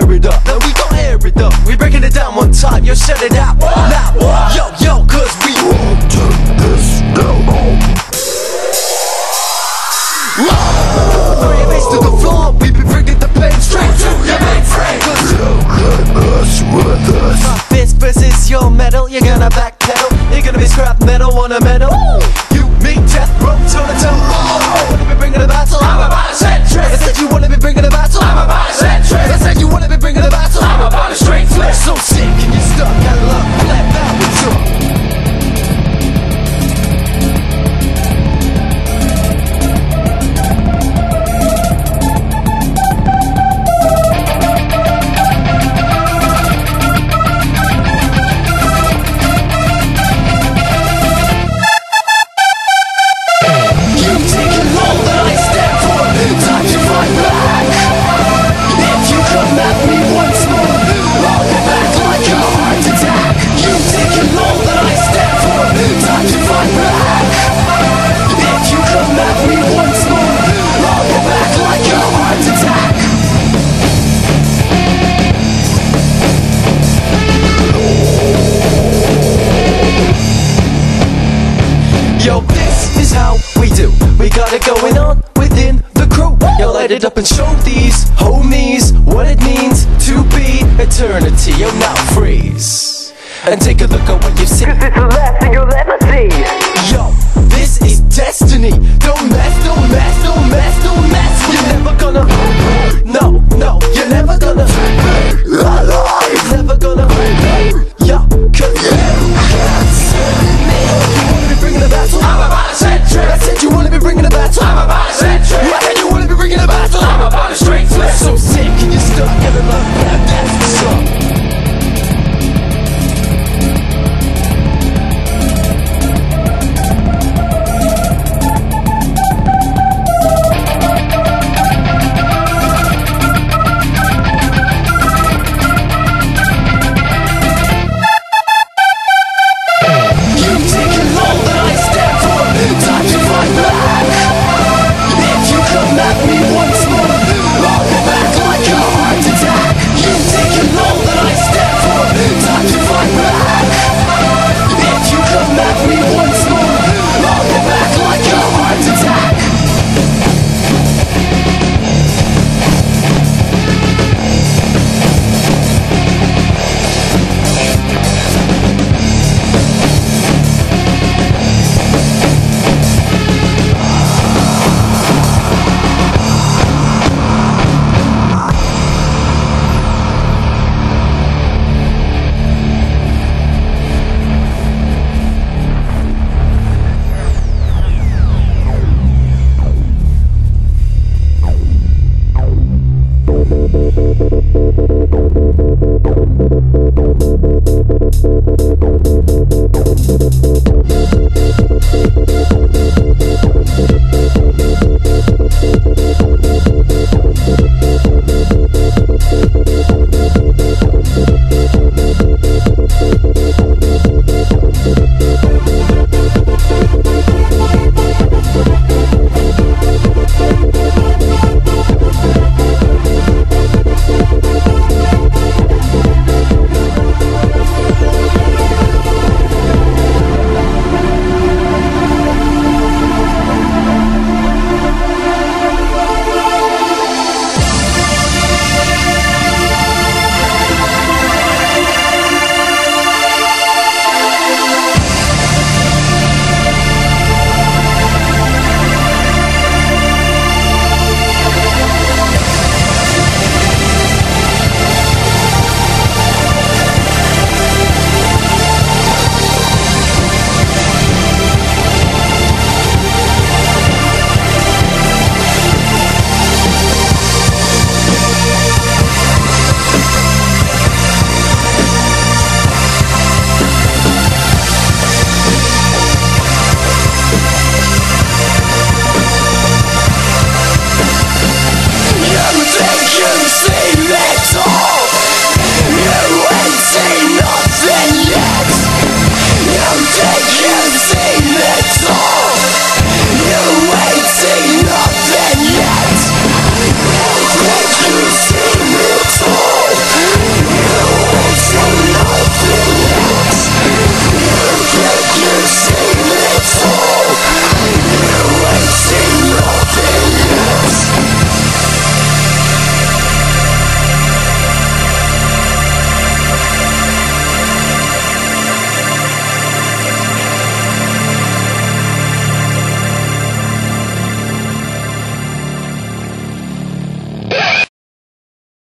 tear it up. No, we gon' air it up. We breaking it down one time. Yo, shut it out. Now, yo, yo, cause we won't turn this down. From your face to the floor, we be bringing the pain straight to your mainframe. Cause you can mess with us. My fist versus your metal, you're gonna backpedal. You're gonna be scrap metal Wanna? metal. Going on within the crew. Yo, light it up and show these homies what it means to be eternity. Yo, now freeze. And take a look at what you see. It's the last thing you'll ever see.